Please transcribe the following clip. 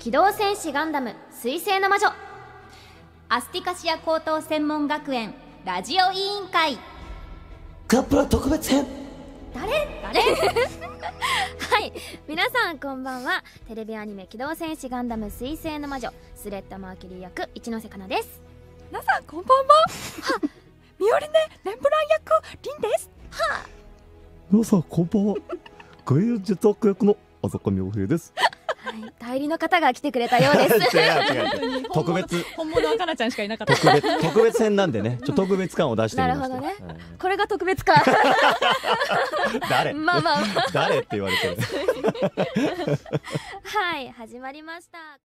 機動戦士ガンダム水星の魔女。アスティカシア高等専門学園ラジオ委員会。カップラ特別編。誰？誰？はい。皆さんこんばんは。テレビアニメ「機動戦士ガンダム水星の魔女」スレッタ・マーキュリー役一ノ瀬かなです。皆さんこんばんは。はミオリネレンブラン役リンです。皆さんこんばんは。グエルジェット役の浅香良平です。はい代理の方が来てくれたようです。違う違う違う。特別。本物はかなちゃんしかいなかった。特別特別編なんでね。ちょっと特別感を出してみましたなるほどね。うんこれが特別か。誰？まあまあまあ。誰って言われてる。はい始まりました